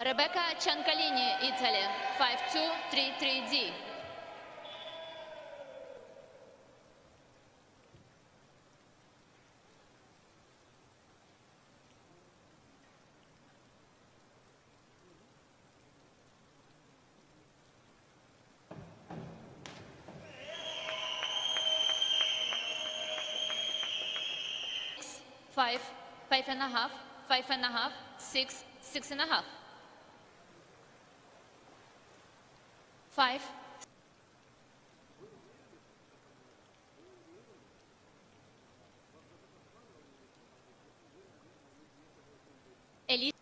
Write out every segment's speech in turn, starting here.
Rebecca Ciancaglini, Italy, 5233D. Five, five and a half, five and a half, six, six and a half. Five, Elise.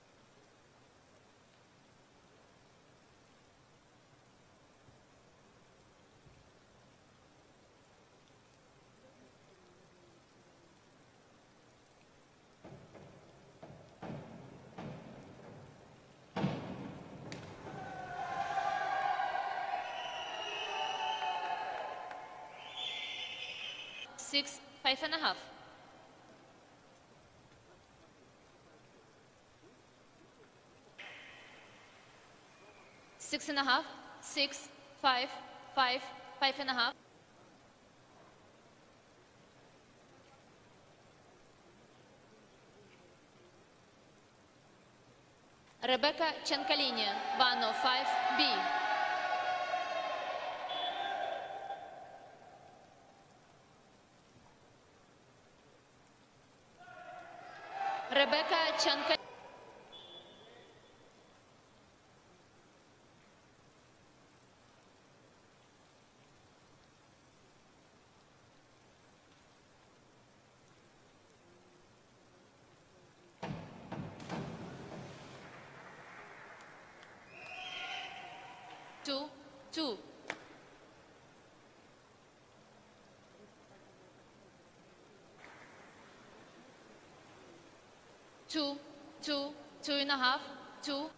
Six, five and a half. Six and a half, six, five, five, five and a half. Rebecca Ciancaglini, 105B. Rebecca Ciancaglini. Two, two. Two, two, two and a half, two.